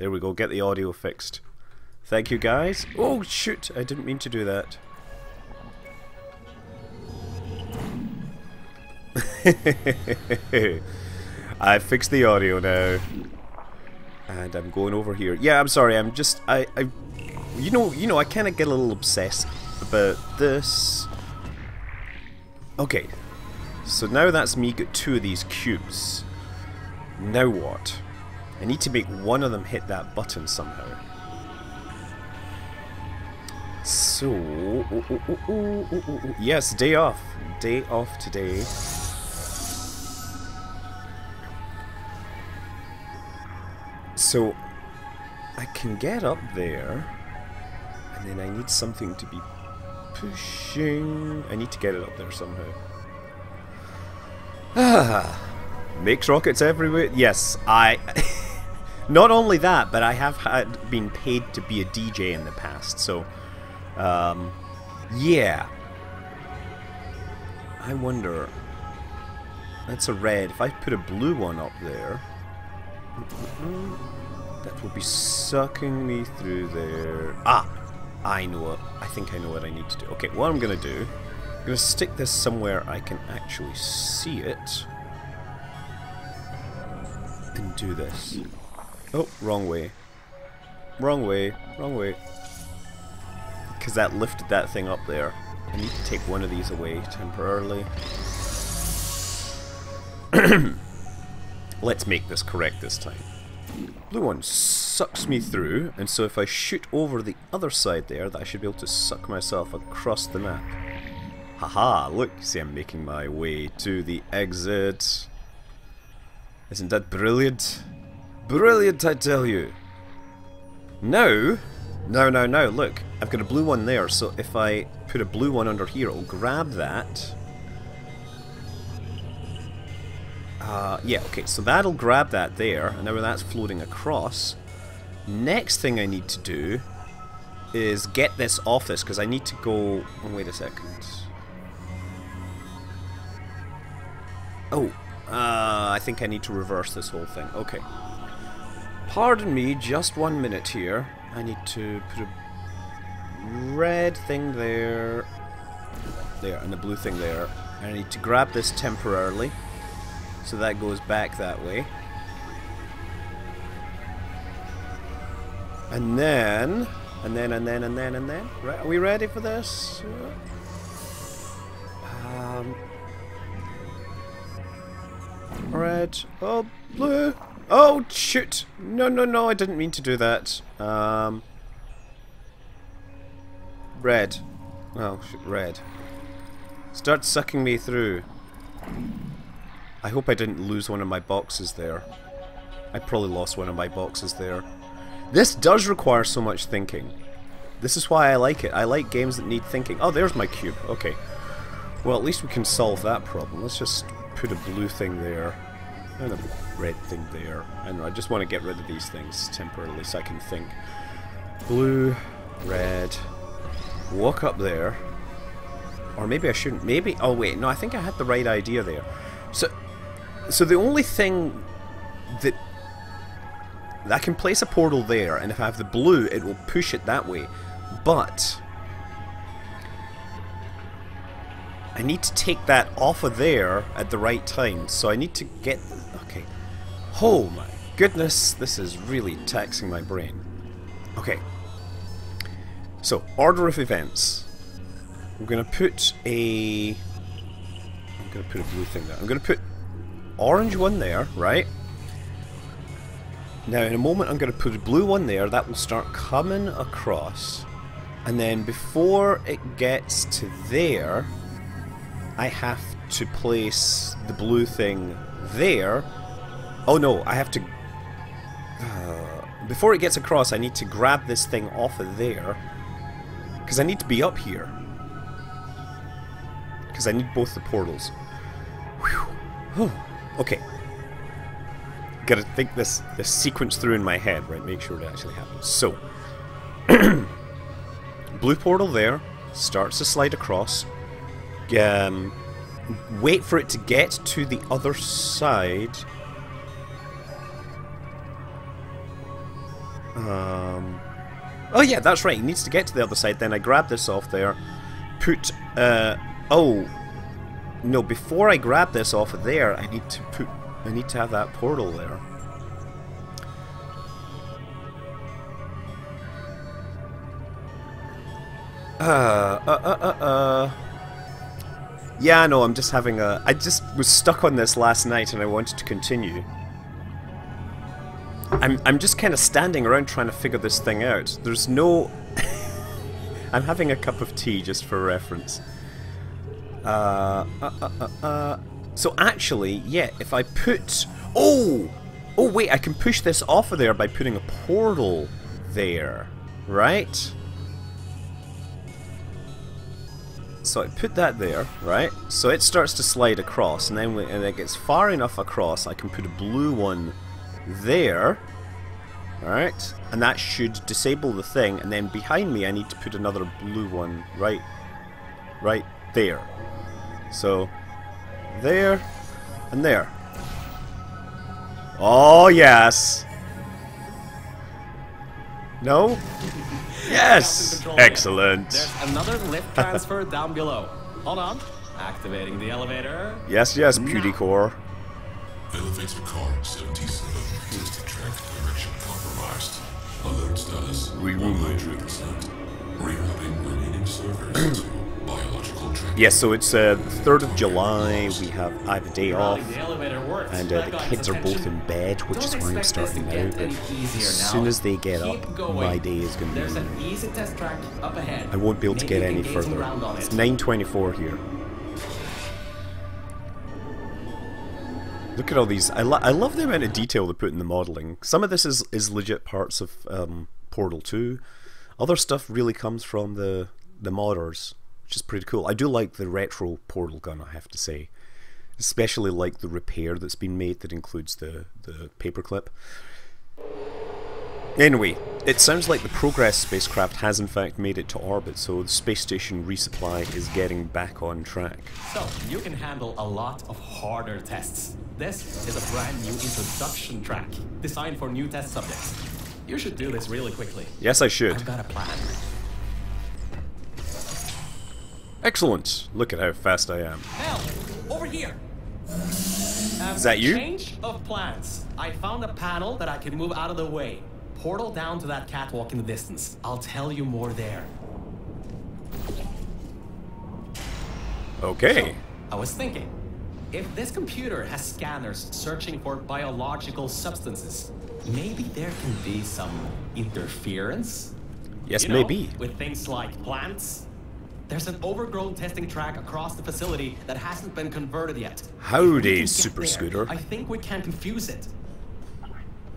There we go, get the audio fixed. Thank you guys. Oh shoot, I didn't mean to do that. I fixed the audio now. And I'm going over here. Yeah, I'm sorry, I'm just I I you know you know I kinda get a little obsessed about this. Okay. So now that's me got two of these cubes. Now what? I need to make one of them hit that button somehow. So, oh, oh, oh, yes, day off. Day off today. So, I can get up there, and then I need something to be pushing. I need to get it up there somehow. Ah, makes rockets everywhere. Yes, I. Not only that, but I have had been paid to be a DJ in the past, so um, yeah. I wonder. That's a red. If I put a blue one up there, that will be sucking me through there. Ah, I know it. I think I know what I need to do. Okay, what I'm gonna do, I'm gonna stick this somewhere I can actually see it, and do this. Oh, wrong way. Wrong way. Wrong way. Because that lifted that thing up there. I need to take one of these away temporarily. Let's make this correct this time. Blue one sucks me through, and so if I shoot over the other side there, that I should be able to suck myself across the map. Haha, look, see I'm making my way to the exit. Isn't that brilliant? Brilliant, I tell you. Now, no, no, no, look, I've got a blue one there, so if I put a blue one under here, it'll grab that. Uh, yeah, okay, so that'll grab that there, and now that's floating across. Next thing I need to do is get this off this, because I need to go... Oh, wait a second. Oh, uh, I think I need to reverse this whole thing. Okay. Pardon me, just one minute here. I need to put a red thing there, there, and a blue thing there. I need to grab this temporarily, so that goes back that way. And then, and then, and then, and then, and then. Right, are we ready for this? Um, red. Oh, blue. Oh, shoot! No, no, no, I didn't mean to do that. Um, red. Oh, shoot, red. Start sucking me through. I hope I didn't lose one of my boxes there. I probably lost one of my boxes there. This does require so much thinking. This is why I like it. I like games that need thinking. Oh, there's my cube. Okay. Well, at least we can solve that problem. Let's just put a blue thing there. And a red thing there. Know, I just want to get rid of these things temporarily so I can think. Blue, red, walk up there. Or maybe I shouldn't. Maybe, oh wait, no, I think I had the right idea there. So, so the only thing that I can place a portal there, and if I have the blue, it will push it that way. But I need to take that off of there at the right time. So I need to get... Oh my goodness, this is really taxing my brain. Okay. So, order of events. I'm going to put a... I'm going to put a blue thing there. I'm going to put orange one there, right? Now, in a moment, I'm going to put a blue one there. That will start coming across. And then before it gets to there, I have to place the blue thing there. Oh no, I have to... Uh, before it gets across, I need to grab this thing off of there. Because I need to be up here. Because I need both the portals. Whew. okay. Gotta think this, this sequence through in my head, right? Make sure it actually happens. So, blue portal there, starts to slide across. Um, wait for it to get to the other side. Um, oh yeah, that's right. He needs to get to the other side. Then I grab this off there. Put. Uh, oh. No, before I grab this off of there, I need to put. I need to have that portal there. Uh, uh, uh, uh, uh. Yeah, no, I'm just having a... I just was stuck on this last night and I wanted to continue. I'm, I'm just kind of standing around trying to figure this thing out. There's no... I'm having a cup of tea just for reference. Uh, uh, uh, uh, uh, so actually, yeah, if I put... Oh! Oh wait, I can push this off of there by putting a portal there. Right? So I put that there, right? So it starts to slide across, and then when it gets far enough across, I can put a blue one there, Alright, And that should disable the thing, and then behind me I need to put another blue one right, right there. So, there, and there. Oh, yes! No? Yes! Excellent. There's another lift transfer down below. Hold on. Activating the elevator. Yes, yes, Beauty Core. Elevator car 77. Alert status Rerouting. Rerouting remaining servers to biological track. Yes, so it's uh, the 3rd of July, we have, I have a day off, The elevator works. and uh, the kids his are both in bed, which is Don't why I'm starting now, get but as soon as they get up, going. my day is going to be... an easy test track up ahead. I won't be able to get any further. ground It's it. 9.24 here. Look at all these. I, lo I love the amount of detail they put in the modelling. Some of this is, is legit parts of um, Portal 2. Other stuff really comes from the, the modders, which is pretty cool. I do like the retro portal gun, I have to say. Especially like the repair that's been made that includes the, the paperclip. Anyway, it sounds like the Progress spacecraft has in fact made it to orbit, so the space station resupply is getting back on track. So, you can handle a lot of harder tests. This is a brand new introduction track, designed for new test subjects. You should do this really quickly. Yes, I should. I've got a plan. Excellent! Look at how fast I am. Hell, over here! Is that you? Change of plans. I found a panel that I can move out of the way. Portal down to that catwalk in the distance. I'll tell you more there. Okay. I was thinking, if this computer has scanners searching for biological substances, maybe there can be some interference? Yes, You know, maybe. With things like plants. There's an overgrown testing track across the facility that hasn't been converted yet. Howdy, If we can get Super there, Scooter. I think we can confuse it.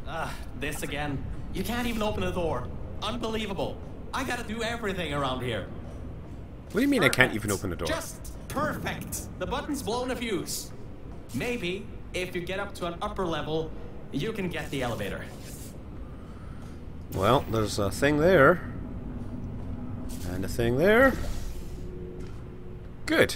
Ah, this again. You can't even open a door. Unbelievable. I gotta do everything around here. What do you mean I can't even open the door? Just perfect. The button's blown a fuse. Maybe if you get up to an upper level, you can get the elevator. Well, there's a thing there. And a thing there. Good.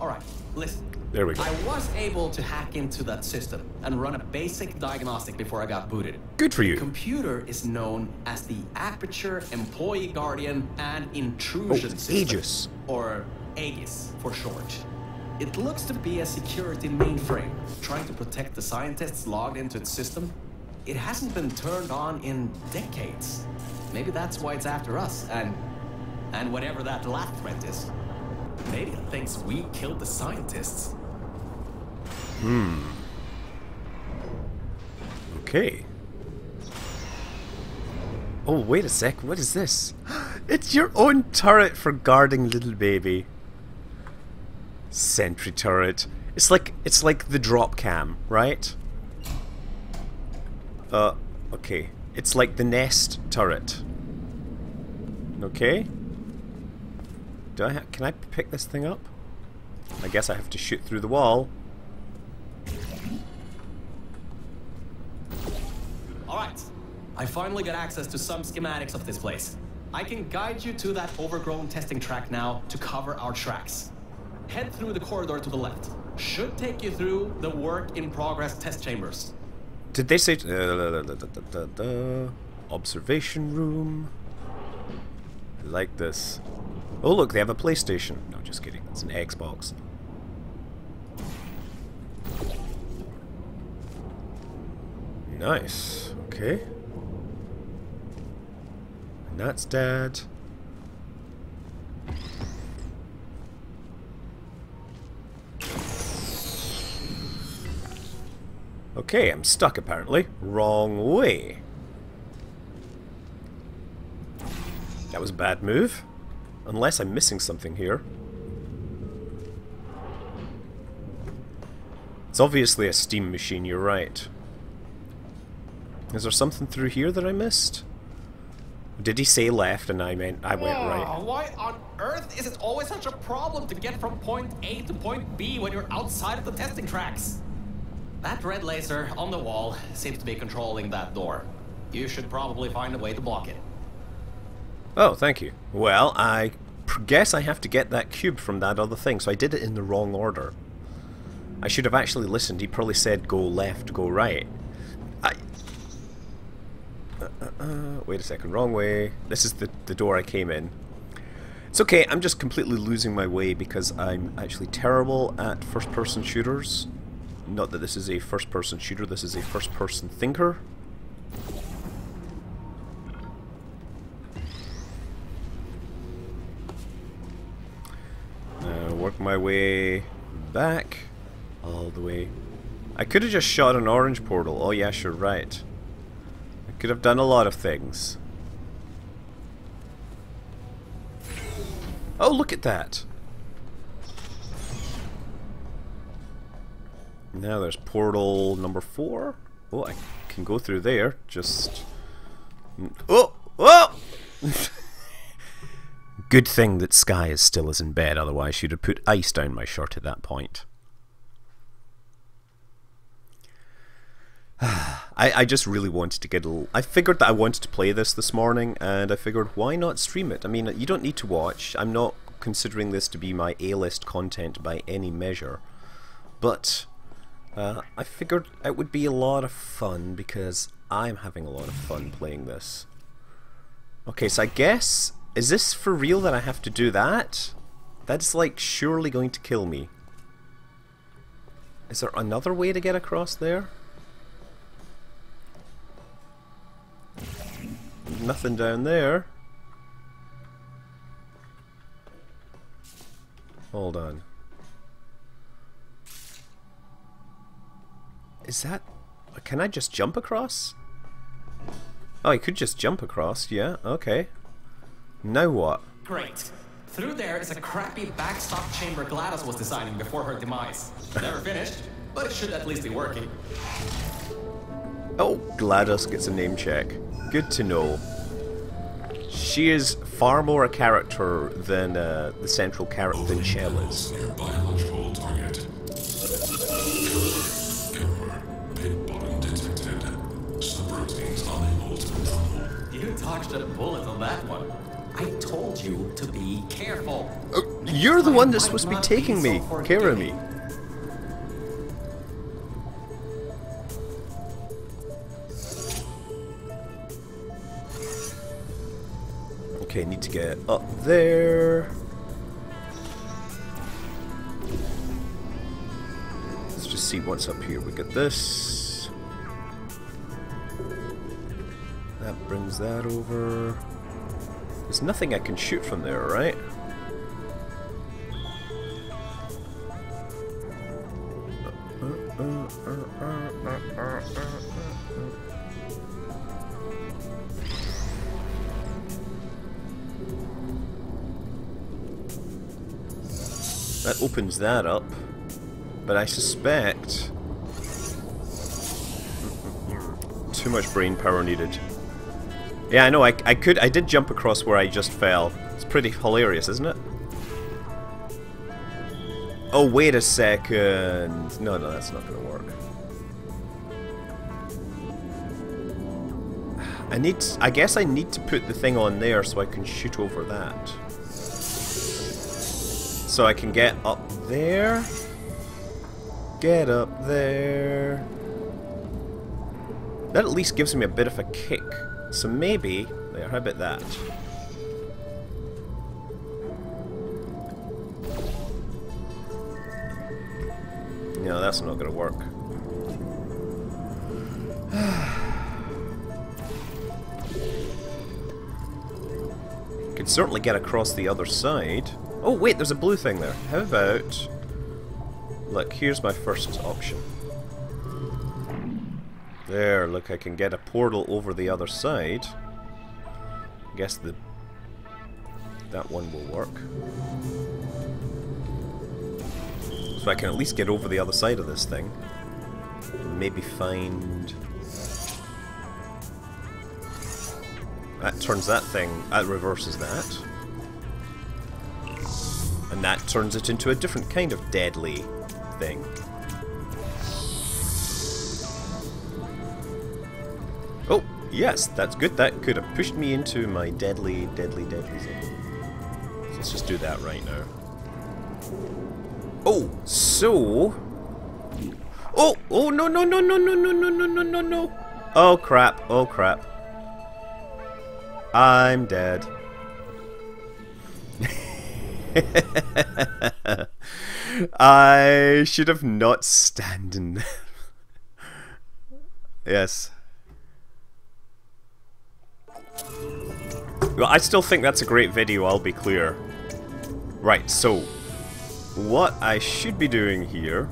All right, listen. There we go. I was able to hack into that system and run a basic diagnostic before I got booted. Good for you. The computer is known as the Aperture Employee Guardian and Intrusion Oh, System. Aegis. Or Aegis for short. It looks to be a security mainframe trying to protect the scientists logged into its system. It hasn't been turned on in decades. Maybe that's why it's after us and and whatever that last threat is. Maybe thinks we killed the scientists. Hmm. Okay. Oh, wait a sec. What is this? It's your own turret for guarding little baby. Sentry turret. It's like it's like the drop cam, right? Uh, okay. It's like the nest turret. Okay. Do I ha can I pick this thing up? I guess I have to shoot through the wall. All right. I finally got access to some schematics of this place. I can guide you to that overgrown testing track now to cover our tracks. Head through the corridor to the left. Should take you through the work in progress test chambers. Did they say... Uh, da, da, da, observation room. I like this. Oh look, they have a PlayStation. No, just kidding. It's an Xbox. Nice. Okay. And that's Dad. Okay, I'm stuck apparently. Wrong way. That was a bad move. Unless I'm missing something here. It's obviously a steam machine, you're right. Is there something through here that I missed? Did he say left and I meant I went right? Why on earth is it always such a problem to get from point A to point B when you're outside of the testing tracks? That red laser on the wall seems to be controlling that door. You should probably find a way to block it. Oh, thank you. Well, I guess I have to get that cube from that other thing, so I did it in the wrong order. I should have actually listened. He probably said go left, go right. I... Uh, uh, uh, wait a second, wrong way. This is the, the door I came in. It's okay, I'm just completely losing my way because I'm actually terrible at first-person shooters. Not that this is a first-person shooter, this is a first-person thinker. My way back all the way. I could have just shot an orange portal. Oh yes, you're right. I could have done a lot of things. Oh, look at that! Now there's portal number four. Oh, I can go through there. Just... Mm, oh! Oh! Good thing that Sky is still is in bed, otherwise she'd have put ice down my shirt at that point. I, I just really wanted to get. I figured that I wanted to play this this morning, and I figured, why not stream it? I mean, you don't need to watch. I'm not considering this to be my A-list content by any measure. But uh, I figured it would be a lot of fun because I'm having a lot of fun playing this. Okay, so I guess... Is this for real that I have to do that? That's like surely going to kill me. Is there another way to get across there? Nothing down there. Hold on. Is that... Can I just jump across? Oh, I could just jump across, yeah, okay. Now what? Great. Through there is a crappy backstop chamber Gladys was designing before her demise. Never finished, but it should at least be working. Oh, Gladys gets a name check. Good to know. She is far more a character than uh, the central character than Shell is. Near biological target. Error. Pit bottom detected. Subroutines unable to control. You dodged a bullet on that one. You to be careful. Oh, you're the one that's supposed to be taking be me, so care of me. Okay, need to get up there. Let's just see what's up here. We get this. That brings that over. There's nothing I can shoot from there, right? That opens that up. But I suspect... Too much brain power needed. Yeah, I know, I, I could, I did jump across where I just fell. It's pretty hilarious, isn't it? Oh, wait a second. No, no, that's not gonna work. I need, I guess I need to put the thing on there so I can shoot over that. So I can get up there. Get up there. That at least gives me a bit of a kick. So maybe... There, how about that? No, that's not going to work. Could certainly get across the other side. Oh wait, there's a blue thing there. How about... Look, here's my first option. There, look, I can get a portal over the other side. I guess the... That one will work. So I can at least get over the other side of this thing. Maybe find... That turns that thing, that reverses that. And that turns it into a different kind of deadly thing. Yes, that's good. That could have pushed me into my deadly, deadly, deadly zone. So let's just do that right now. Oh, so... Oh, oh, no, no, no, no, no, no, no, no, no, no, no. Oh, crap, oh, crap. I'm dead. I should have not standing. yes. Well, I still think that's a great video, I'll be clear. Right, so, what I should be doing here,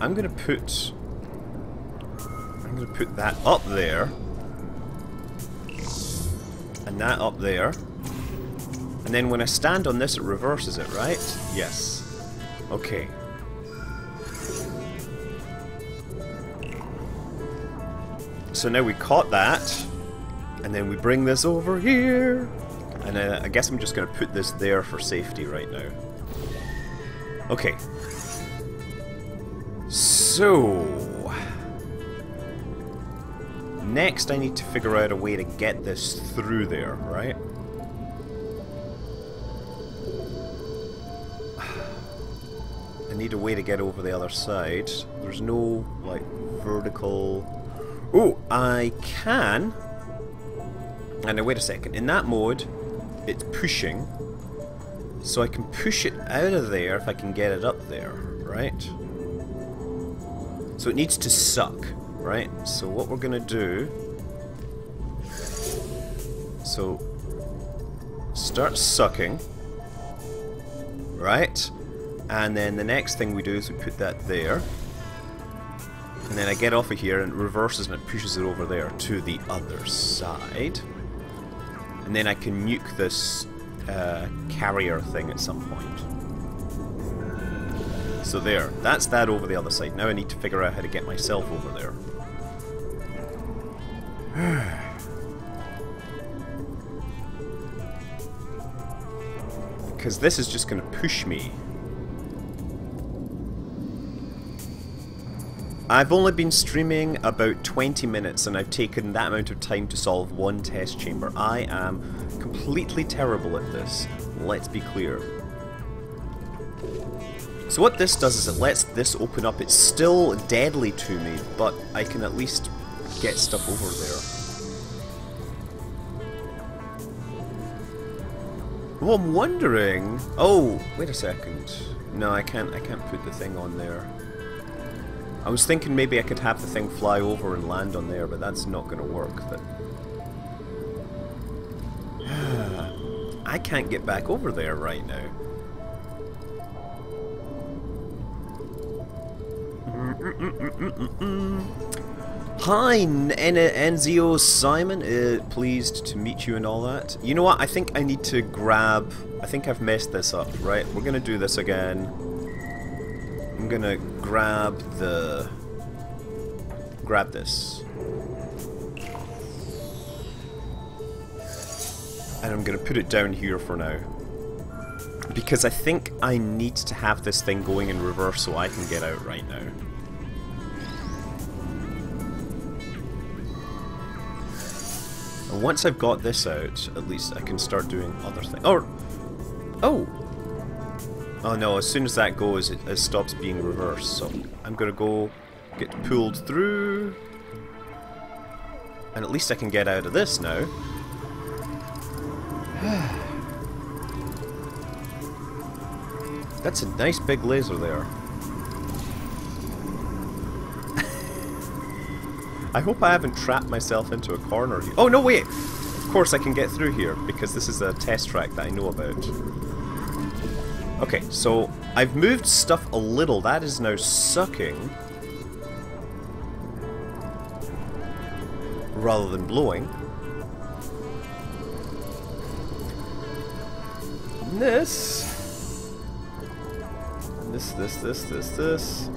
I'm gonna put, I'm gonna put that up there, and that up there. And then when I stand on this, it reverses it, right? Yes. Okay. So now we caught that, and then we bring this over here, and I guess I'm just going to put this there for safety right now. Okay. So... Next I need to figure out a way to get this through there, right? I need a way to get over the other side. There's no, like, vertical... Oh, I can... And now wait a second. In that mode, it's pushing. So I can push it out of there if I can get it up there, right? So it needs to suck. Right, so what we're gonna do... So... Start sucking. Right? And then the next thing we do is we put that there. And then I get off of here and it reverses and it pushes it over there to the other side. And then I can nuke this uh, carrier thing at some point. So there, that's that over the other side. Now I need to figure out how to get myself over there. Because this is just going to push me. I've only been streaming about 20 minutes and I've taken that amount of time to solve one test chamber. I am completely terrible at this, let's be clear. So what this does is it lets this open up. It's still deadly to me, but I can at least get stuff over there. Well, I'm wondering. Oh, wait a second. No, I can't. I can't put the thing on there. I was thinking maybe I could have the thing fly over and land on there, but that's not going to work. That. I can't get back over there right now. Hi, Enzio Simon. Uh, pleased to meet you and all that. You know what? I think I need to grab... I think I've messed this up, right? We're gonna do this again. I'm gonna grab the... Grab this. And I'm gonna put it down here for now. Because I think I need to have this thing going in reverse so I can get out right now. And once I've got this out, at least I can start doing other things. Or, oh! Oh no, as soon as that goes, it, it stops being reversed. So I'm gonna go get pulled through. And at least I can get out of this now. That's a nice big laser there. I hope I haven't trapped myself into a corner here. Oh, no, wait! Of course I can get through here, because this is a test track that I know about. Okay, so I've moved stuff a little. That is now sucking. Rather than blowing. This... This, this, this, this, this...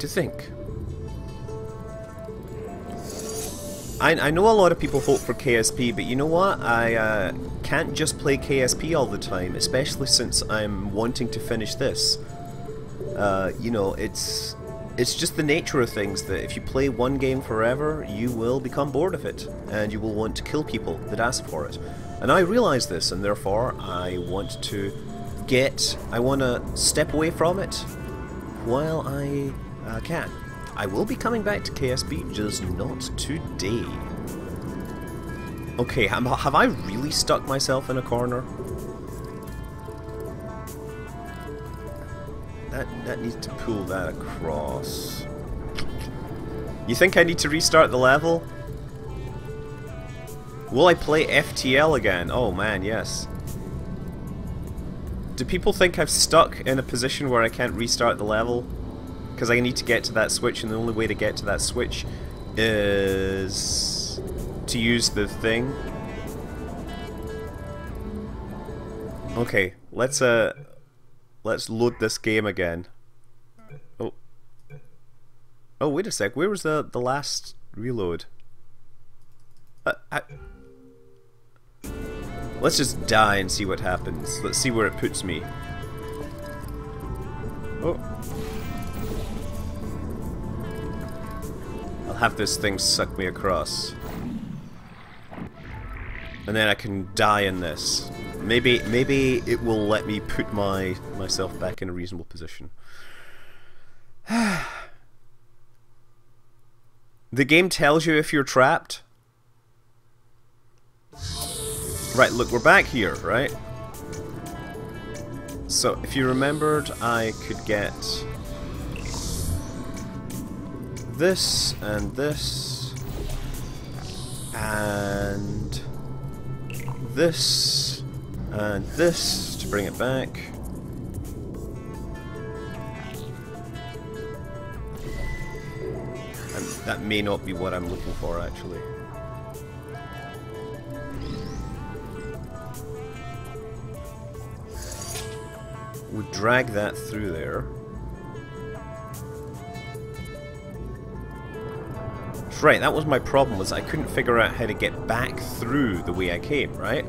to think. I, I know a lot of people hope for KSP, but you know what? I uh, can't just play KSP all the time, especially since I'm wanting to finish this. Uh, you know, it's it's just the nature of things that if you play one game forever, you will become bored of it, and you will want to kill people that ask for it. And I realize this, and therefore I want to get, I want to step away from it while I uh, can. I will be coming back to KSP, just not today. Okay, have I really stuck myself in a corner? That, that needs to pull that across. You think I need to restart the level? Will I play FTL again? Oh man, yes. Do people think I've stuck in a position where I can't restart the level? Because I need to get to that switch, and the only way to get to that switch is to use the thing. Okay, let's uh, let's load this game again. Oh, oh, wait a sec. Where was the the last reload? Uh, I... Let's just die and see what happens. Let's see where it puts me. Oh. Have this thing suck me across. And then I can die in this. Maybe maybe it will let me put my myself back in a reasonable position. the game tells you if you're trapped. Right, look, we're back here, right? So, if you remembered, I could get this and this and this and this to bring it back. And that may not be what I'm looking for actually. We drag that through there. Right, that was my problem, was I couldn't figure out how to get back through the way I came, right?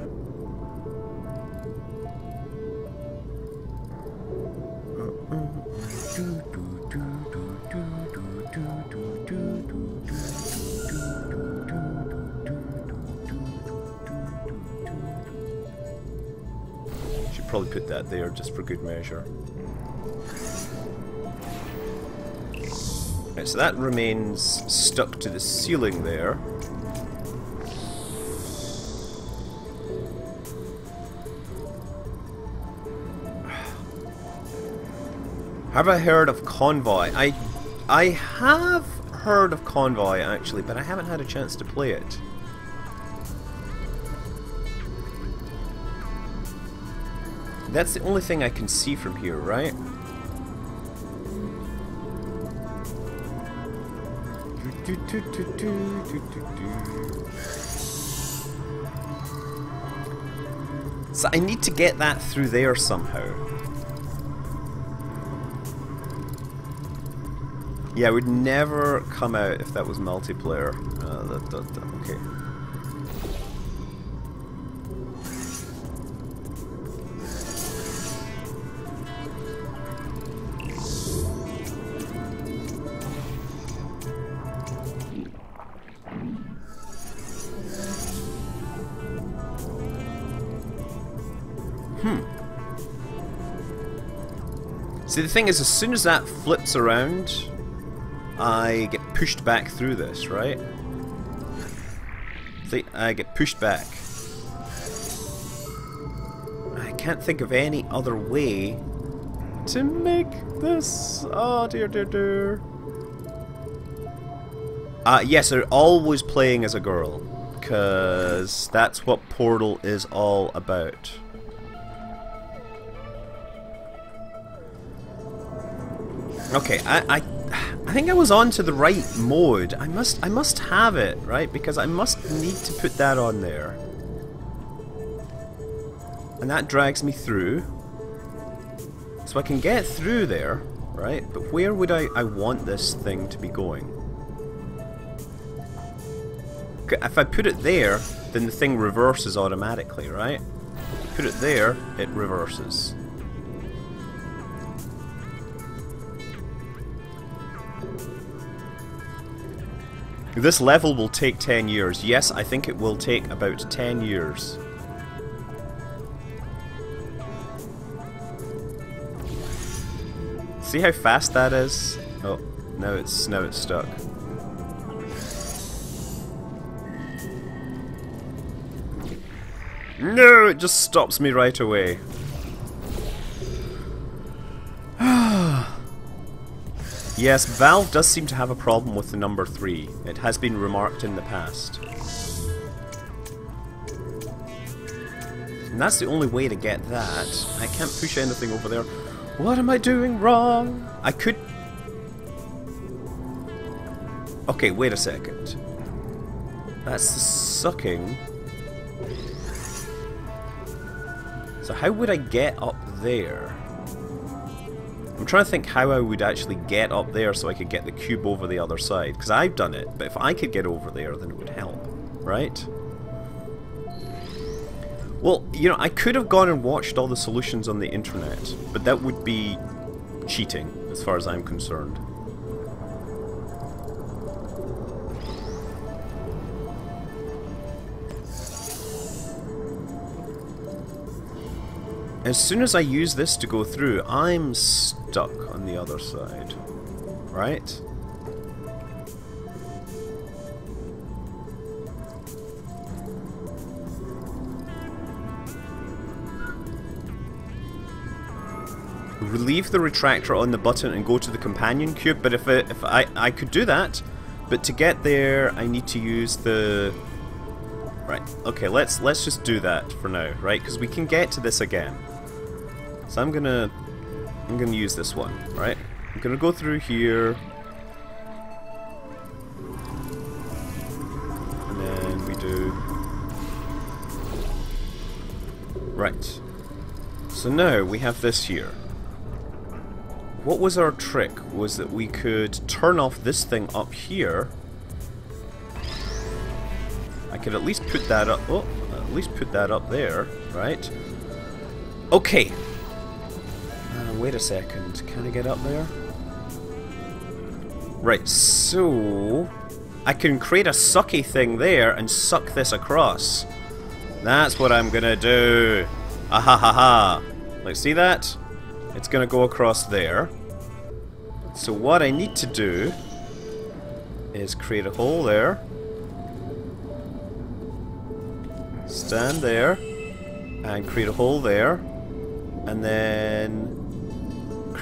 Should probably put that there just for good measure. Right, so that remains stuck to the ceiling there. Have I heard of Convoy? I I have heard of Convoy actually, but I haven't had a chance to play it. That's the only thing I can see from here, right? So I need to get that through there somehow. Yeah, would never come out if that was multiplayer. Uh, okay. See, the thing is, as soon as that flips around, I get pushed back through this, right? I get pushed back. I can't think of any other way to make this. Oh dear, dear, dear. Uh, yes, they're always playing as a girl, because that's what Portal is all about. Okay, I, I, I think I was on to the right mode. I must, I must have it right because I must need to put that on there, and that drags me through, so I can get through there, right? But where would I, I want this thing to be going? If I put it there, then the thing reverses automatically, right? Put it there, it reverses. This level will take 10 years. Yes, I think it will take about 10 years. See how fast that is? Oh, now it's now it's stuck. No, it just stops me right away. Yes, Valve does seem to have a problem with the number 3. It has been remarked in the past. And that's the only way to get that. I can't push anything over there. What am I doing wrong? I could... Okay, wait a second. That's sucking. So how would I get up there? I'm trying to think how I would actually get up there so I could get the cube over the other side. Because I've done it, but if I could get over there, then it would help. Right? Well, you know, I could have gone and watched all the solutions on the internet, but that would be cheating, as far as I'm concerned. As soon as I use this to go through, I'm stuck on the other side. Right? Relieve the retractor on the button and go to the companion cube, but if, it, if I, I could do that, but to get there I need to use the... Right, okay, let's let's just do that for now, right? Because we can get to this again. So I'm gonna I'm gonna use this one, right? I'm gonna go through here. And then we do Right. So now we have this here. What was our trick? Was that we could turn off this thing up here. I could at least put that up. Oh, at least put that up there, right? Okay. Wait a second. Can I get up there? Right. So I can create a sucky thing there and suck this across. That's what I'm gonna do. Ah ha ha ha. Like, see that? It's gonna go across there. So what I need to do is create a hole there. Stand there. And create a hole there. And then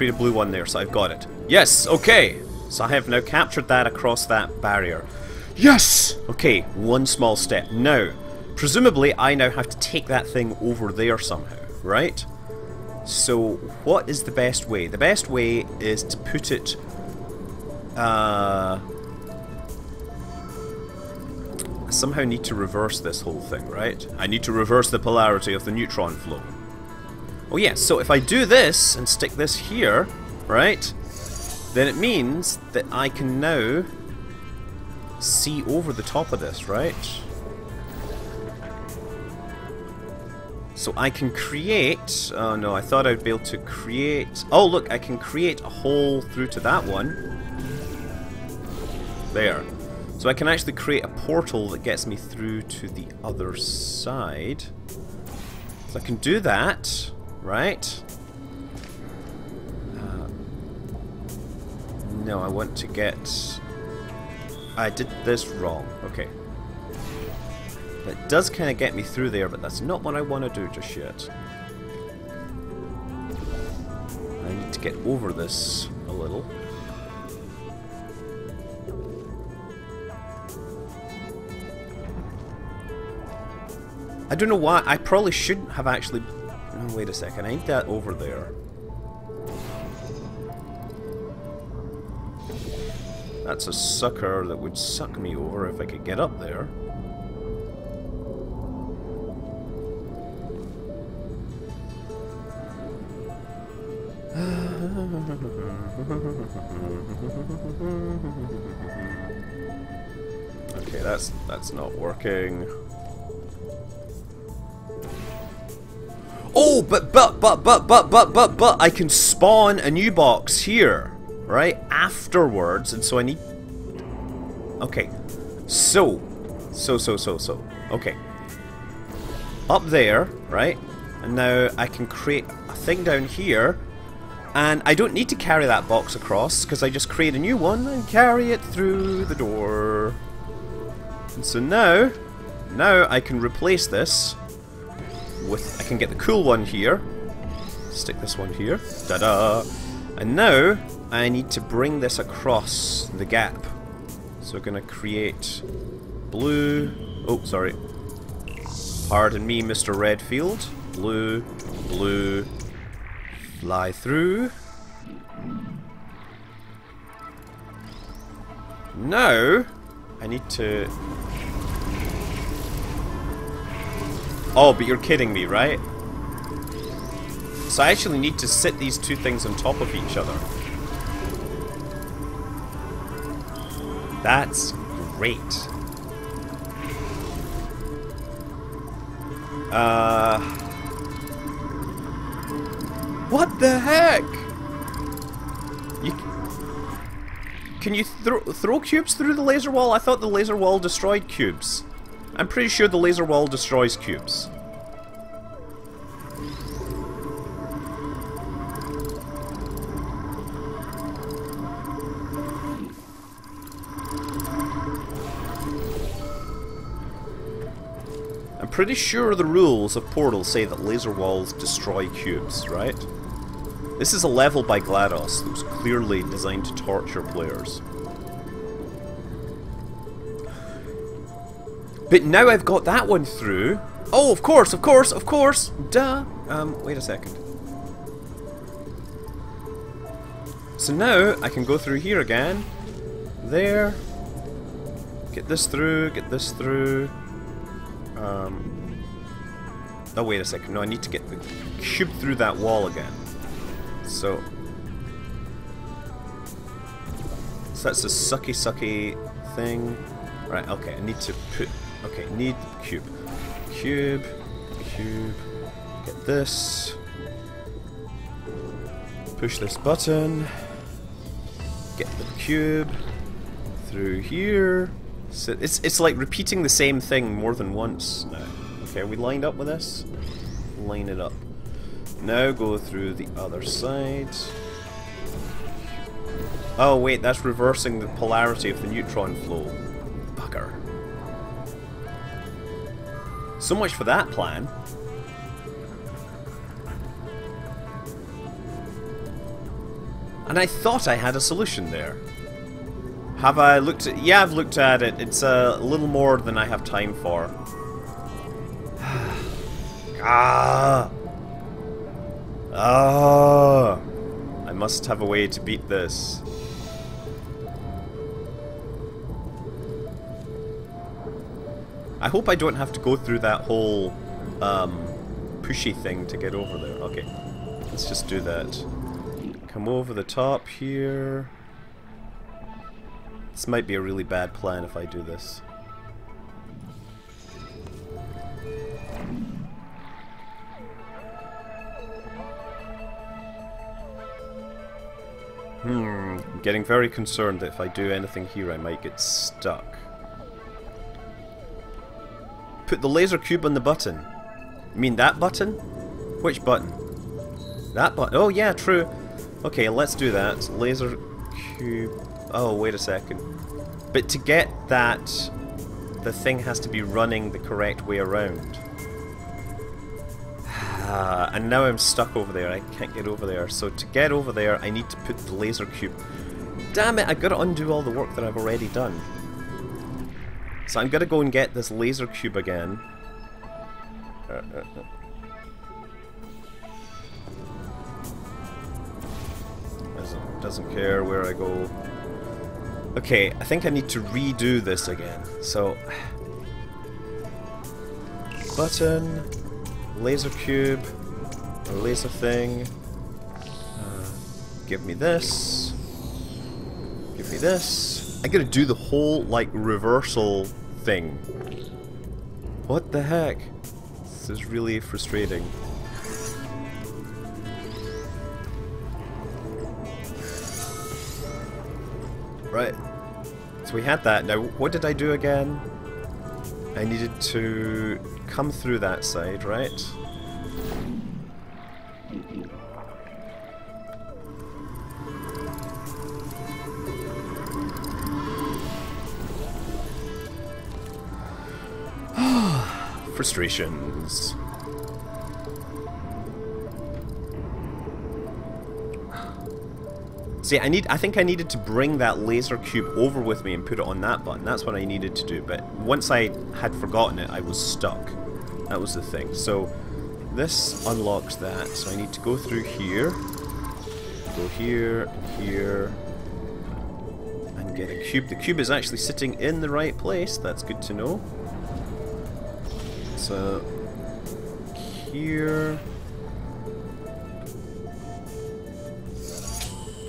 create a blue one there, so I've got it. Yes, okay. So I have now captured that across that barrier. Yes! Okay, one small step. Now, presumably I now have to take that thing over there somehow, right? So, what is the best way? The best way is to put it... Uh, I somehow need to reverse this whole thing, right? I need to reverse the polarity of the neutron flow. Oh yeah, so if I do this and stick this here, right, then it means that I can now see over the top of this, right? So I can create... Oh no, I thought I'd be able to create... Oh look, I can create a hole through to that one. There. So I can actually create a portal that gets me through to the other side. So I can do that, right? Uh, No, I want to get... I did this wrong. Okay. That does kind of get me through there, but that's not what I want to do just yet. I need to get over this a little. I don't know why. I probably shouldn't have actually... Wait a second. Need that over there. That's a sucker that would suck me over if I could get up there. Okay, that's that's not working. Oh, but but but but but but but but I can spawn a new box here, right? Afterwards, and so I need. Okay, so, so so so so. Okay, up there, right? And now I can create a thing down here, and I don't need to carry that box across because I just create a new one and carry it through the door. And so now, now I can replace this with, I can get the cool one here, stick this one here, ta-da, and now I need to bring this across the gap. So we're going to create blue, oh sorry, pardon me Mr. Redfield, blue, blue, fly through. Now, I need to Oh, but you're kidding me, right? So I actually need to sit these two things on top of each other. That's great. Uh... What the heck? You... Can you throw, throw cubes through the laser wall? I thought the laser wall destroyed cubes. I'm pretty sure the laser wall destroys cubes. I'm pretty sure the rules of Portal say that laser walls destroy cubes, right? This is a level by GLaDOS that was clearly designed to torture players. But now I've got that one through. Oh, of course, of course, of course. Duh. Um, wait a second. So now I can go through here again. There. Get this through, get this through. Um. Oh, wait a second. No, I need to get the cube through that wall again. So. So that's a sucky sucky thing. Right, okay, I need to put Okay, need cube. Cube, cube, get this. Push this button. Get the cube through here. So it's it's like repeating the same thing more than once now. Okay, are we lined up with this? Line it up. Now go through the other side. Oh wait, that's reversing the polarity of the neutron flow. So much for that plan. And I thought I had a solution there. Have I looked at... Yeah, I've looked at it. It's a little more than I have time for. ah! Ah! I must have a way to beat this. I hope I don't have to go through that whole um, pushy thing to get over there. Okay, let's just do that. Come over the top here. This might be a really bad plan if I do this. Hmm, I'm getting very concerned that if I do anything here I might get stuck. Put the laser cube on the button. You mean that button? Which button? That button. Oh yeah, true. Okay, let's do that. Laser cube... Oh, wait a second. But to get that, the thing has to be running the correct way around. Ah, and now I'm stuck over there. I can't get over there. So to get over there, I need to put the laser cube... Damn it, I've got to undo all the work that I've already done. So I'm to go and get this laser cube again. Doesn't, doesn't care where I go. Okay, I think I need to redo this again. So... Button, laser cube, laser thing. Uh, give me this. Give me this. I gotta do the whole, like, reversal thing. What the heck? This is really frustrating. Right. So we had that. Now, what did I do again? I needed to come through that side, right? Frustrations. See, I need. I think I needed to bring that laser cube over with me and put it on that button. That's what I needed to do. But once I had forgotten it, I was stuck. That was the thing. So this unlocks that. So I need to go through here, go here, here, and get a cube. The cube is actually sitting in the right place. That's good to know. So uh, here.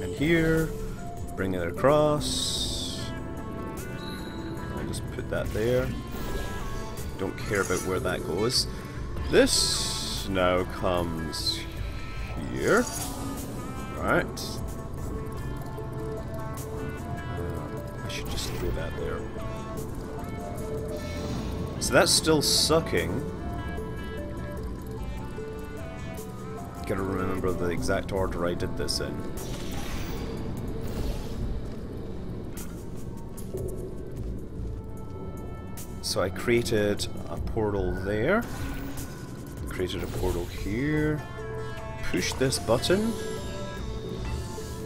And here, bring it across. I'll just put that there. Don't care about where that goes. This now comes here. Right. So that's still sucking. Gotta remember the exact order I did this in. So I created a portal there, created a portal here, push this button,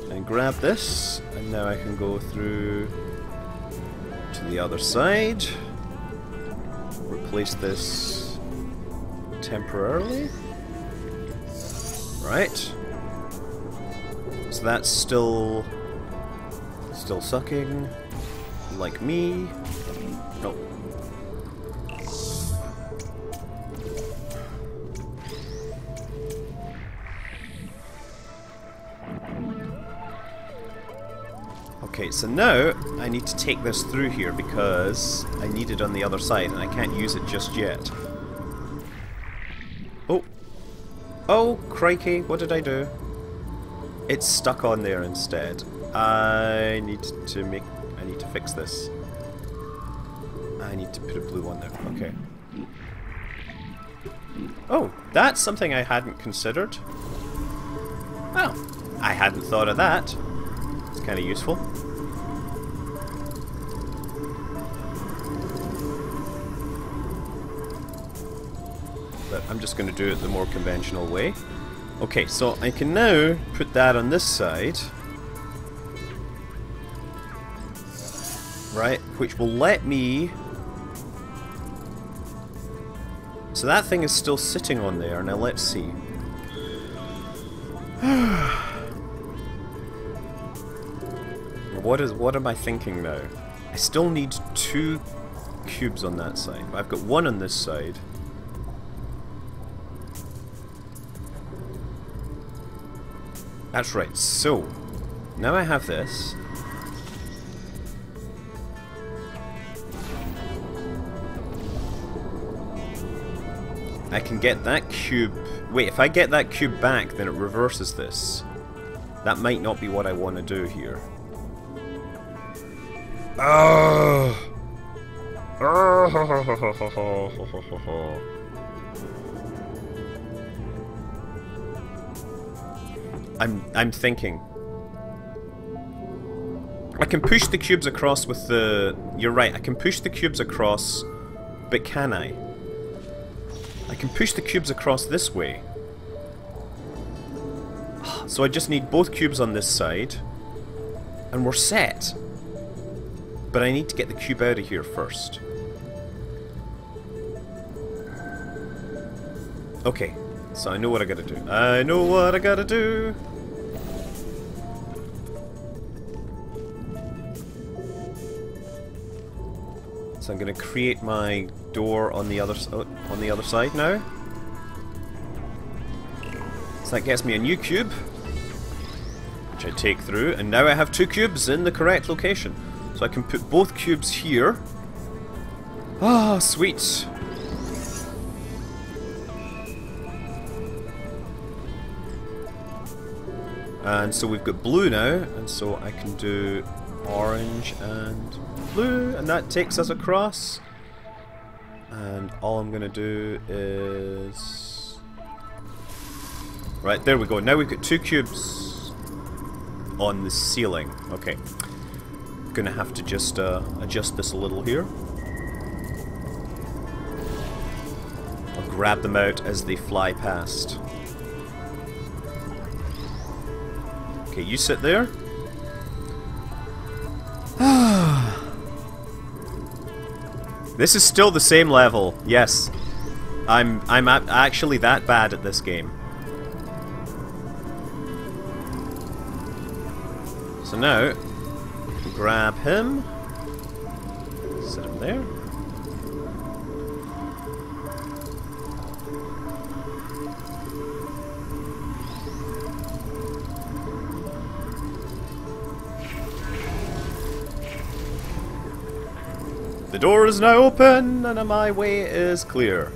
and grab this, and now I can go through to the other side, replace this temporarily. Right. So that's still still sucking like me. So now I need to take this through here because I need it on the other side and I can't use it just yet. Oh. Oh, crikey, what did I do? It's stuck on there instead. I need to make... I need to fix this. I need to put a blue one there. Okay. Oh, that's something I hadn't considered. Well, I hadn't thought of that. It's kind of useful. I'm just going to do it the more conventional way. Okay, so I can now put that on this side. Right, which will let me... So that thing is still sitting on there. Now let's see. what is what am I thinking now? I still need two cubes on that side. I've got one on this side. That's right, so now I have this. I can get that cube... Wait, if I get that cube back, then it reverses this. That might not be what I want to do here. Oh. I'm I'm thinking. I can push the cubes across with the... You're right, I can push the cubes across, but can I? I can push the cubes across this way. So I just need both cubes on this side, and we're set. But I need to get the cube out of here first. Okay, so I know what I gotta do. I know what I gotta do. So I'm gonna create my door on the other oh, on the other side now. So that gets me a new cube, which I take through, and now I have two cubes in the correct location. So I can put both cubes here. Ah, oh, sweet. And so we've got blue now, and so I can do orange and blue, and that takes us across. And all I'm going to do is... Right, there we go. Now we've got two cubes on the ceiling. Okay. Gonna have to just uh, adjust this a little here. I'll grab them out as they fly past. Okay, you sit there. this is still the same level. Yes. I'm I'm actually that bad at this game. So now, grab him. Sit him there. Door is now open and my way is clear.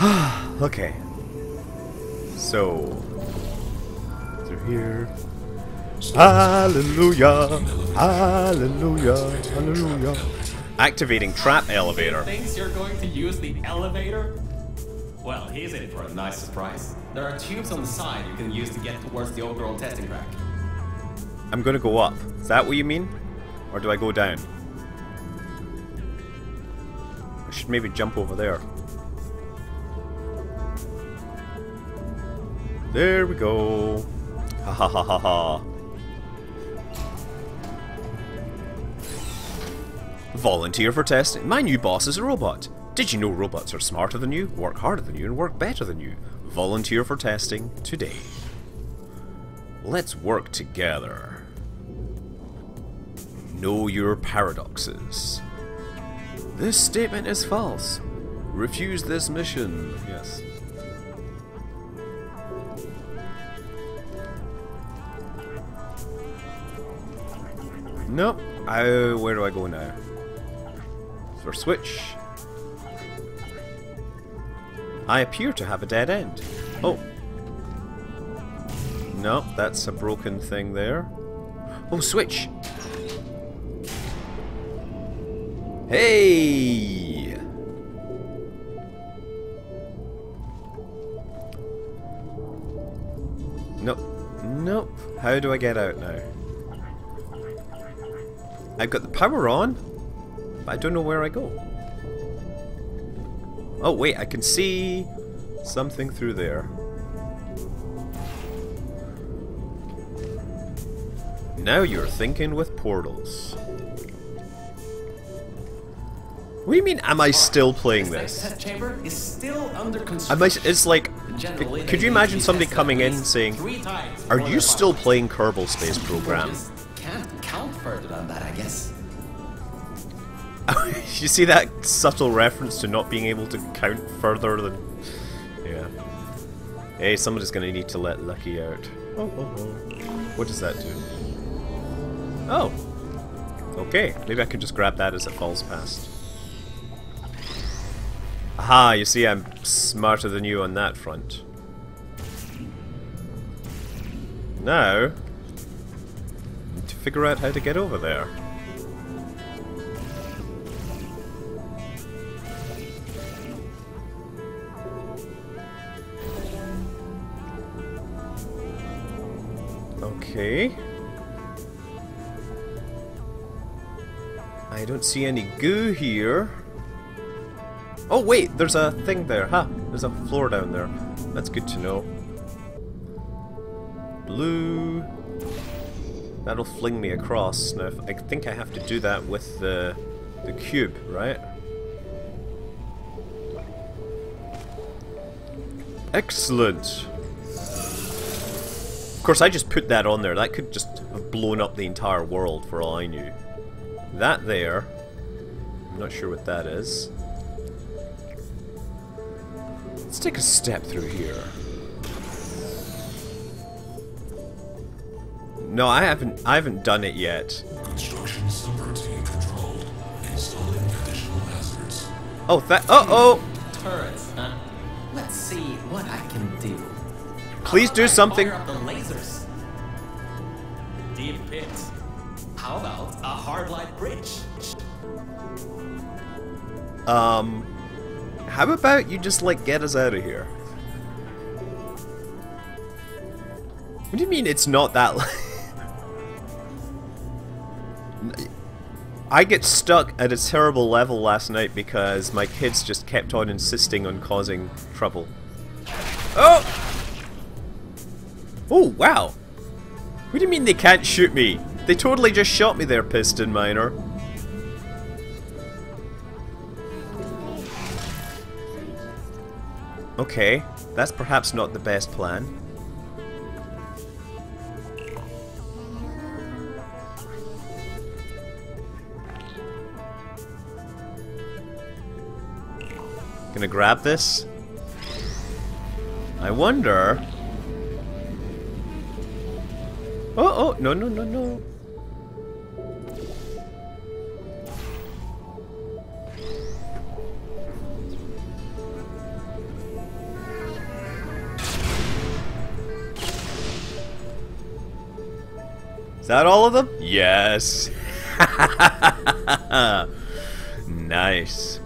okay. So, through here. Hallelujah! Hallelujah! Hallelujah! Activating trap elevator. Thinks you're going to use the elevator? Well, he's in for a nice surprise. There are tubes on the side you can use to get towards the overall testing rack. I'm gonna go up. Is that what you mean? Or do I go down? Should maybe jump over there. There we go. Ha ha ha ha ha. Volunteer for testing. My new boss is a robot. Did you know robots are smarter than you, work harder than you, and work better than you? Volunteer for testing today. Let's work together. Know your paradoxes. This statement is false. Refuse this mission. Yes. Nope. Oh, where do I go now? For switch. I appear to have a dead end. Oh. No, that's a broken thing there. Oh, switch! Hey! Nope. Nope. How do I get out now? I've got the power on, but I don't know where I go. Oh wait, I can see something through there. Now you're thinking with portals. What do you mean, am I still playing this? Is still under. Am I, it's like, could you imagine somebody coming in saying, Are you still playing Kerbal Space Program? Can't count further than that, I guess. you see that subtle reference to not being able to count further than... Yeah. Hey, somebody's gonna need to let Lucky out. Oh, oh, oh. What does that do? Oh! Okay, maybe I can just grab that as it falls past. Aha, you see I'm smarter than you on that front. Now, to figure out how to get over there. Okay. I don't see any goo here. Oh wait, there's a thing there. Huh, there's a floor down there. That's good to know. Blue. That'll fling me across. Now, I think I have to do that with the, the cube, right? Excellent. Of course, I just put that on there. That could just have blown up the entire world for all I knew. That there. I'm not sure what that is. Take a step through here. No, I haven't. I haven't done it yet. Construction subroutine controlled. Installing additional hazards. Oh, that. Uh oh. Turrets, huh? Let's see what I can do. Please do something. Fire up the lasers. Deep pit. How about a hard light bridge? Um. How about you just like get us out of here? What do you mean it's not that? I get stuck at a terrible level last night because my kids just kept on insisting on causing trouble. Oh! Oh, wow! What do you mean they can't shoot me? They totally just shot me there, Piston Miner. Okay, that's perhaps not the best plan. Gonna grab this. I wonder. Oh, oh, no, no, no, no. Is that all of them? Yes. nice.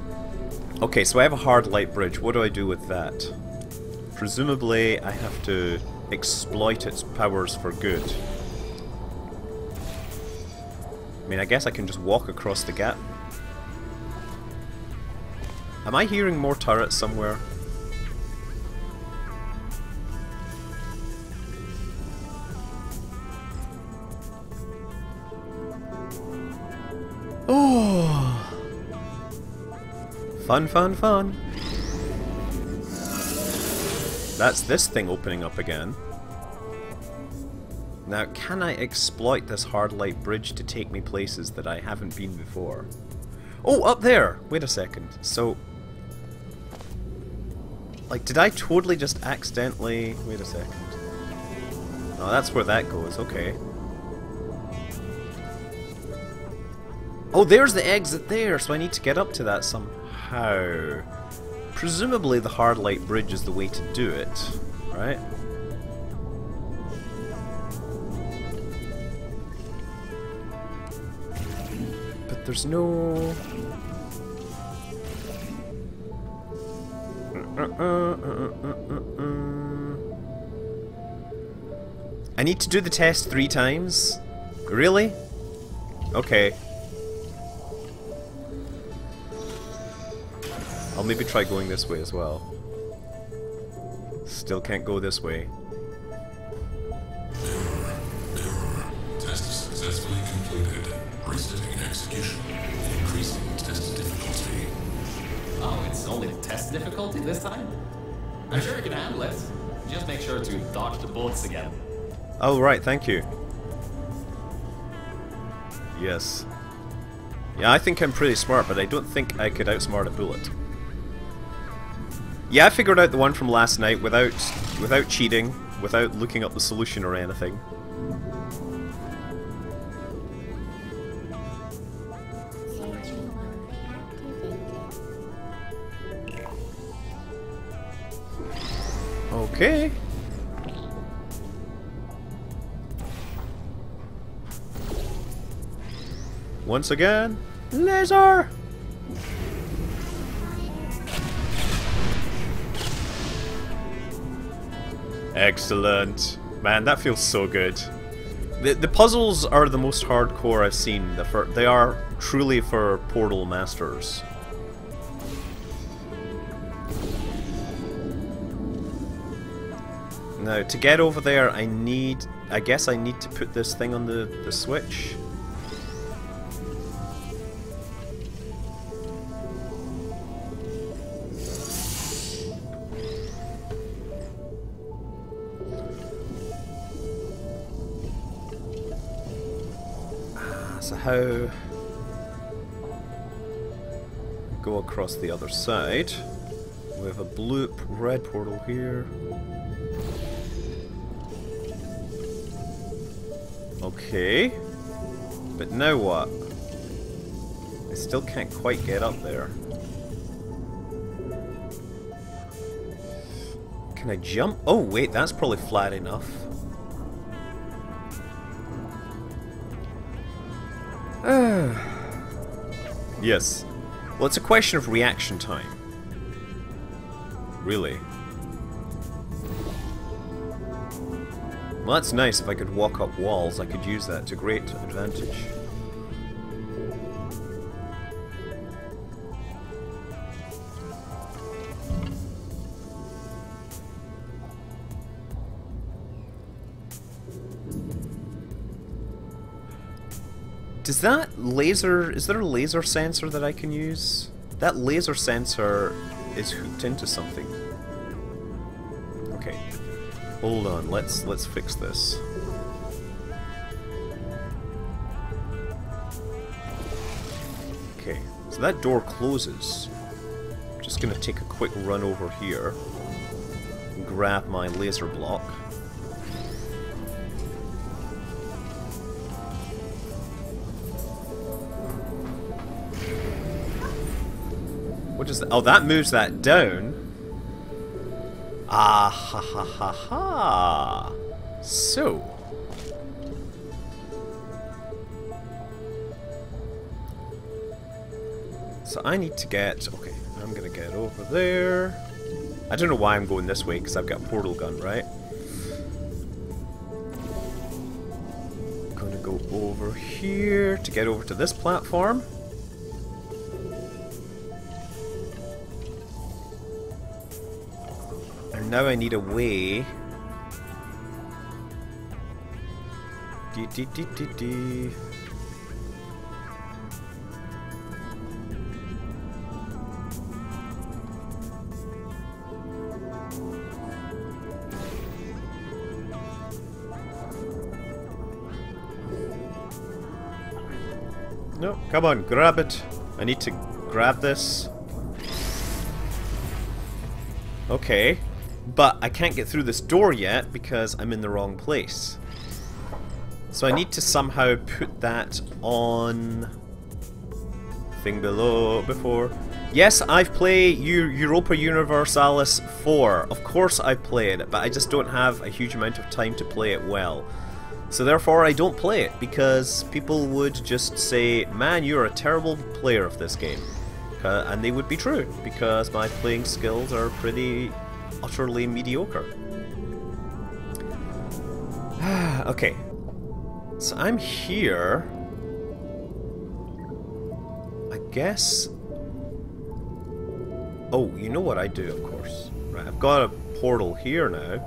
Okay, so I have a hard light bridge. What do I do with that? Presumably, I have to exploit its powers for good. I mean, I guess I can just walk across the gap. Am I hearing more turrets somewhere? Fun, fun, fun. That's this thing opening up again. Now, can I exploit this hard light bridge to take me places that I haven't been before? Oh, up there! Wait a second. So... Like, did I totally just accidentally... Wait a second. Oh, that's where that goes. Okay. Oh, there's the exit there, so I need to get up to that somehow. Presumably the hard light bridge is the way to do it, right? But there's no... I need to do the test three times? Really? Okay. I'll maybe try going this way as well. Still can't go this way. Error. Test successfully completed. Resetting execution. Increasing test difficulty. Oh, it's only test difficulty this time? I'm sure you can handle it. Just make sure to dodge the bullets again. Oh, right, thank you. Yes. Yeah, I think I'm pretty smart, but I don't think I could outsmart a bullet. Yeah, I figured out the one from last night without without cheating, without looking up the solution or anything. Okay. Once again, laser! Excellent. Man, that feels so good. The, the puzzles are the most hardcore I've seen. The they are truly for Portal masters. Now, to get over there, I need... I guess I need to put this thing on the, the switch. Go across the other side. We have a blue, red portal here. Okay. But now what? I still can't quite get up there. Can I jump? Oh wait, that's probably flat enough. Yes. Well, it's a question of reaction time. Really. Well, that's nice. If I could walk up walls, I could use that to great advantage. Does that laser... Is there a laser sensor that I can use? That laser sensor is hooked into something. Okay. Hold on, let's let's fix this. Okay, so that door closes. I'm just gonna take a quick run over here. Grab my laser block. Oh, that moves that down. Ah ha ha ha ha. So. So I need to get... Okay, I'm gonna get over there. I don't know why I'm going this way, because I've got a portal gun, right? Gonna go over here to get over to this platform. Now I need a way. No, come on, grab it. I need to grab this. Okay. But I can't get through this door yet because I'm in the wrong place. So I need to somehow put that on... Thing below before. Yes, I've played Europa Universalis 4. Of course I've played it, but I just don't have a huge amount of time to play it well. So therefore I don't play it, because people would just say, man, you're a terrible player of this game. Uh, and they would be true, because my playing skills are pretty utterly mediocre. okay. So I'm here. I guess... Oh, you know what I do, of course. Right, I've got a portal here now.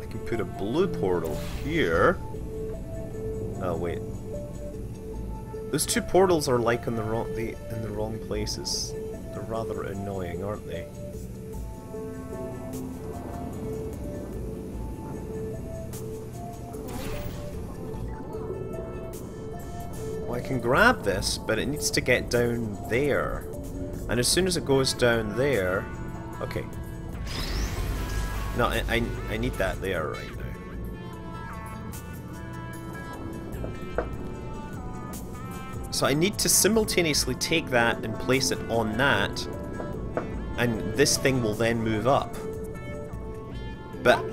I can put a blue portal here. Oh, wait. Those two portals are like in the wrong the in the wrong places. Rather annoying, aren't they? Well, I can grab this, but it needs to get down there. And as soon as it goes down there... Okay. No, I, I, I need that there right So I need to simultaneously take that and place it on that, and this thing will then move up. But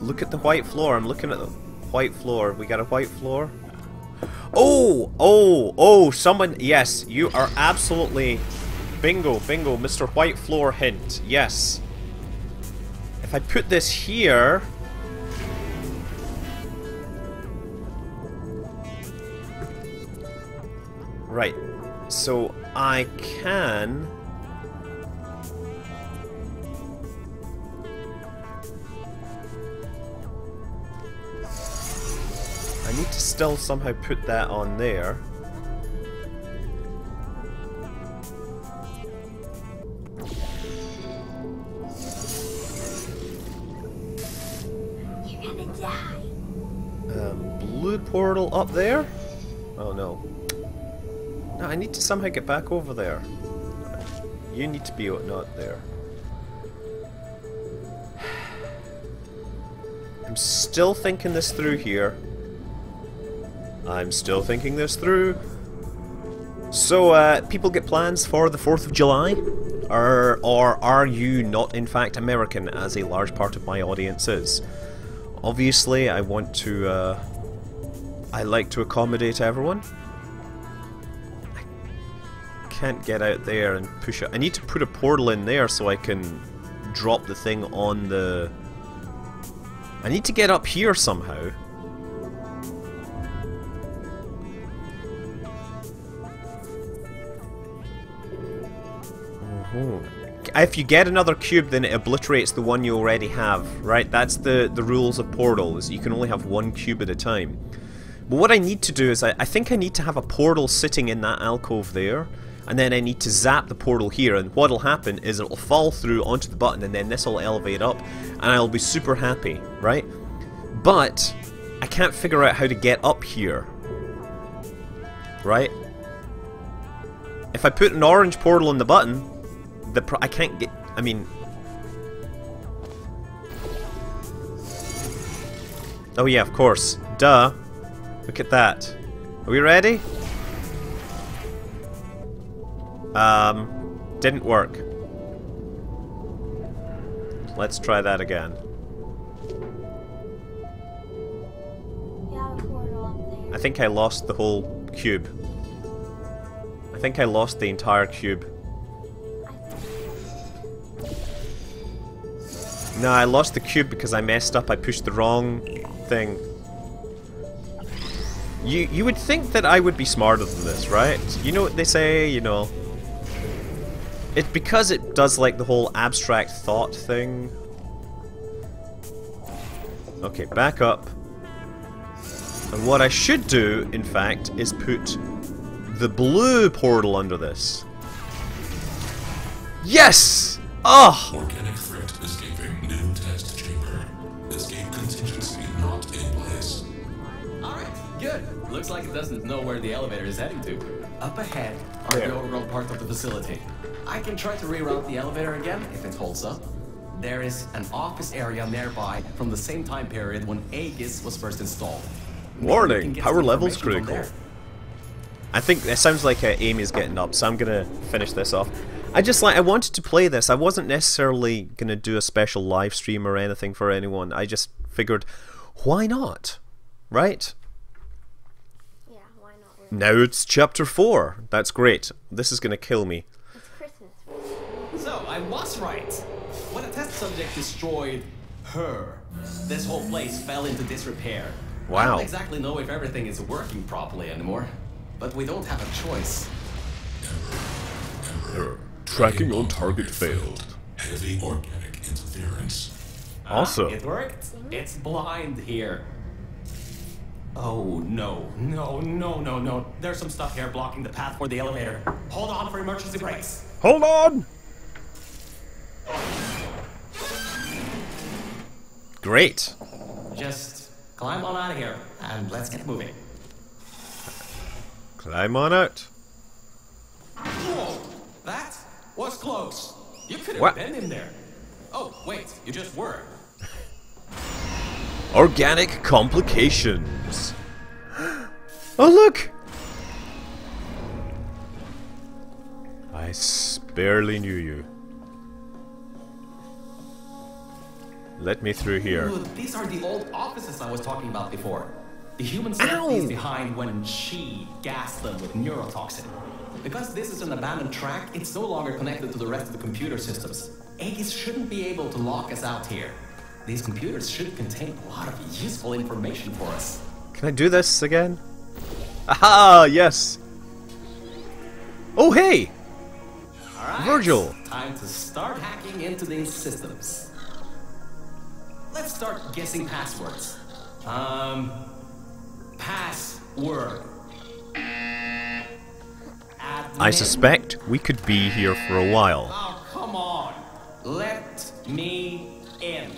look at the white floor. I'm looking at the white floor. We got a white floor. Oh, oh, oh! Someone, yes, you are absolutely bingo, bingo, Mr. White Floor hint. Yes. if I put this here... Right, so I can... I need to still somehow put that on there. You're gonna die. Um, blue portal up there? Oh no. No, I need to somehow get back over there. You need to be not there. I'm still thinking this through here. I'm still thinking this through. So, uh, people get plans for the 4th of July? Or, or are you not in fact American, as a large part of my audience is? Obviously, I want to, uh, I like to accommodate everyone. Can't get out there and push it. I need to put a portal in there so I can drop the thing on the... I need to get up here somehow. Mhm. If you get another cube, then it obliterates the one you already have, right? That's the, the rules of portals. You can only have one cube at a time. But what I need to do is, I, I think I need to have a portal sitting in that alcove there, and then I need to zap the portal here, and what'll happen is it'll fall through onto the button, and then this will elevate up, and I'll be super happy, right? But, I can't figure out how to get up here. Right? If I put an orange portal on the button, the I can't get. I mean. Oh yeah, of course. Duh. Look at that. Are we ready? Um, didn't work. Let's try that again. I think I lost the whole cube. I think I lost the entire cube. No, I lost the cube because I messed up. I pushed the wrong thing. You you would think that I would be smarter than this, right? You know what they say, you know. It's because it does like the whole abstract thought thing. Okay, back up. And what I should do, in fact, is put the blue portal under this. Yes! Oh! Looks like it doesn't know where the elevator is heading to. Up ahead are There. the overgrown part of the facility. I can try to reroute the elevator again if it holds up. There is an office area nearby from the same time period when Aegis was first installed. Warning, power levels critical. I think it sounds like uh, Amy's getting up, so I'm gonna finish this off. I just like I wanted to play this. I wasn't necessarily gonna do a special live stream or anything for anyone. I just figured, why not? Right? Yeah, why not? We're- Now it's chapter four. That's great. This is gonna kill me. It's Christmas. So, I was right. When a test subject destroyed her, this whole place fell into disrepair. Wow. I don't exactly know if everything is working properly anymore, but we don't have a choice. Error. Tracking on target failed. Heavy organic interference. Also, ah, It worked. It's blind here. Oh no, no, no, no, no. There's some stuff here blocking the path for the elevator. Hold on for emergency brakes. hold on. Great. Just climb on out of here and let's get moving. Climb on out. Whoa, that was close. You could have been in there. Oh, wait, you just were. Organic complications. Oh, look! I barely knew you. Let me through here. Ooh, these are the old offices I was talking about before. The humans left these behind when she gassed them with neurotoxin. Because this is an abandoned track, it's no longer connected to the rest of the computer systems. Aegis shouldn't be able to lock us out here. These computers should contain a lot of useful information for us. Can I do this again? Aha! Yes! Oh, hey! Virgil. Time to start hacking into these systems. Let's start guessing passwords. Um, password. I suspect we could be here for a while. Oh, come on. Let me in.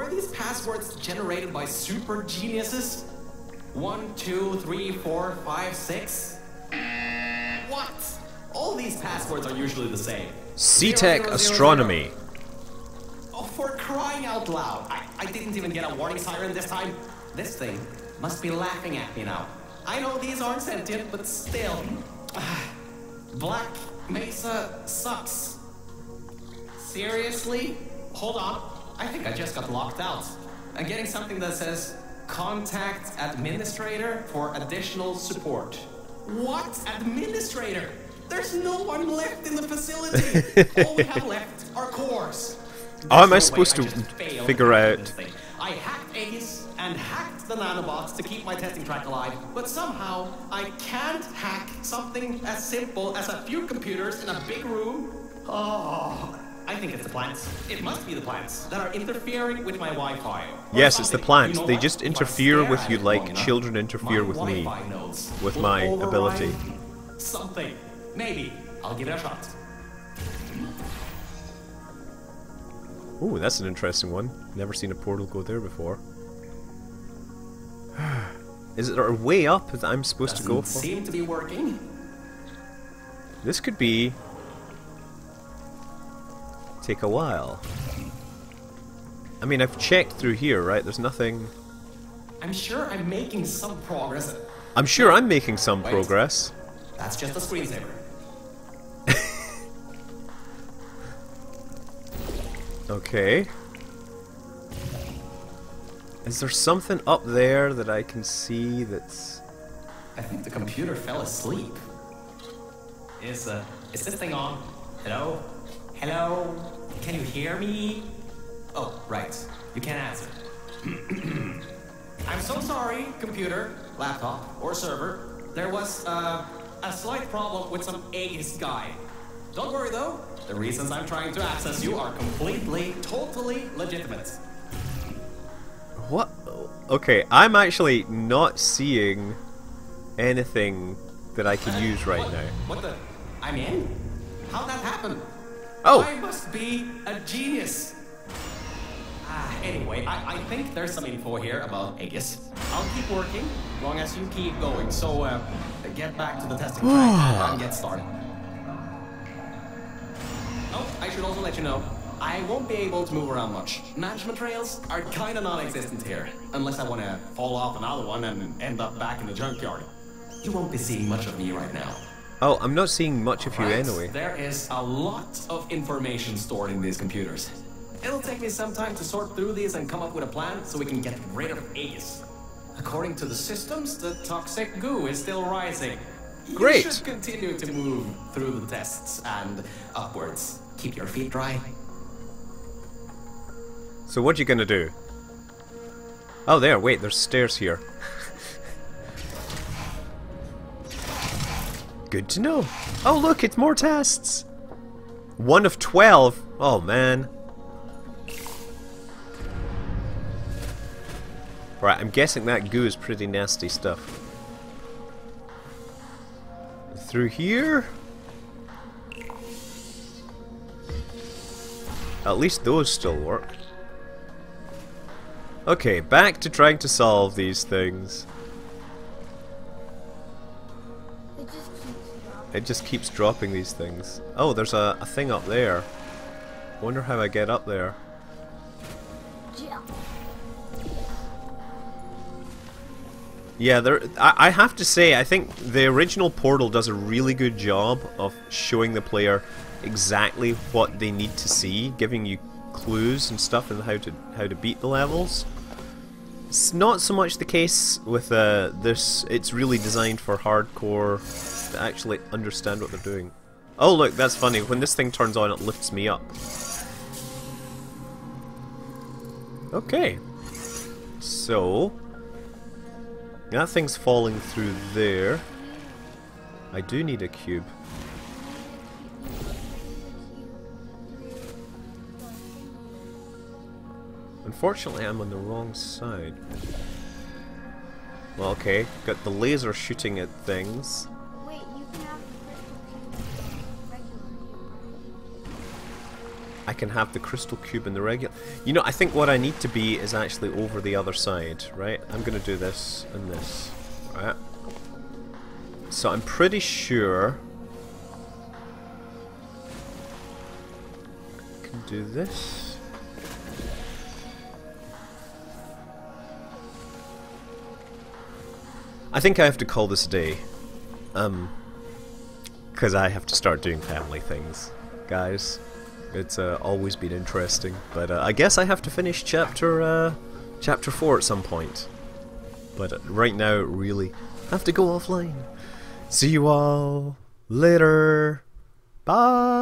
Were these passwords generated by super geniuses? One, two, three, four, five, six? What? All these passwords are usually the same. C-Tech Zero, zero, zero, Astronomy. Oh, for crying out loud. I, I didn't even get a warning siren this time. This thing must be laughing at me now. I know these aren't sentient, but still. Black Mesa sucks. Seriously? Hold on. I think I just got locked out. I'm getting something that says contact administrator for additional support. What? Administrator? There's no one left in the facility. All we have left are cores. How am I no way supposed to failed figure out- I hacked Aegis and hacked the nanobots to keep my testing track alive, but somehow I can't hack something as simple as a few computers in a big room. Oh, I think it's the plants. It must be the plants that are interfering with my Wi-Fi. Yes, it's the plants. You know They what? just interfere with you like children interfere with me. With my ability. Something. Maybe. I'll give it a shot. Ooh, that's an interesting one. Never seen a portal go there before. Is it a way up that I'm supposed to go for? seem to be working. This could be... Take a while. I mean, I've checked through here, right? There's nothing... I'm sure I'm making some progress. I'm sure I'm making some Wait. progress. That's just a screensaver. Okay. Is there something up there that I can see that's... I think the computer fell asleep. Is uh, is this thing on? Hello? Hello? Can you hear me? Oh, right. You can't answer. I'm so sorry, computer, laptop, or server. There was uh, a slight problem with some Aegis guy. Don't worry though. The reasons I'm trying to access you are completely, totally legitimate. What? Okay, I'm actually not seeing anything that I can use right what, now. What the? I'm in? How'd that happen? Oh. I must be a genius. Ah, anyway, I, I think there's some info here about Aegis. I'll keep working, long as you keep going. So, uh, get back to the testing track and get started. Oh, I should also let you know, I won't be able to move around much. Management rails are kinda non-existent here, unless I wanna fall off another one and end up back in the junkyard. You won't be seeing much of me right now. Oh, I'm not seeing much of you Right. anyway. There is a lot of information stored in these computers. It'll take me some time to sort through these and come up with a plan so we can get rid of Aegis. According to the systems, the toxic goo is still rising. Great. You should continue to move through the tests and upwards. Keep your feet dry. So what are you gonna do? Oh, there, wait, there's stairs here. Good to know. Oh, look, it's more tests. One of twelve. Oh, man. Right, I'm guessing that goo is pretty nasty stuff. Through here? At least those still work. Okay, back to trying to solve these things. It just keeps dropping these things. Oh, there's a, a thing up there. Wonder how I get up there. Yeah, there. I, I have to say, I think the original Portal does a really good job of showing the player exactly what they need to see, giving you clues and stuff and how to how to beat the levels. It's not so much the case with uh, this. It's really designed for hardcore to actually understand what they're doing. Oh look, that's funny. When this thing turns on, it lifts me up. Okay. So... That thing's falling through there. I do need a cube. Unfortunately, I'm on the wrong side. Well, okay. Got the laser shooting at things. I can have the crystal cube in the regular... You know, I think what I need to be is actually over the other side, right? I'm going to do this and this, right? So I'm pretty sure... I can do this. I think I have to call this a day. Um, because I have to start doing family things, guys. It's uh, always been interesting, but uh, I guess I have to finish chapter uh, chapter four at some point. But uh, right now, really, I have to go offline. See you all later. Bye.